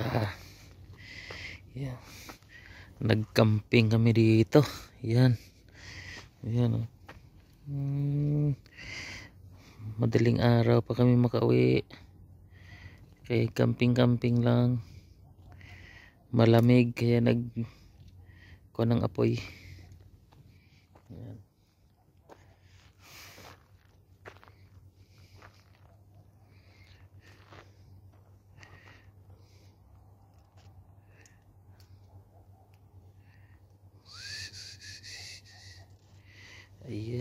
Ah. Yan. Nagcamping kami dito. Yan. Yan. oh. Hmm. Madaling araw pa kami makauwi. Kaya camping-camping lang. Malamig kaya nag kuha ng apoy. Yeah.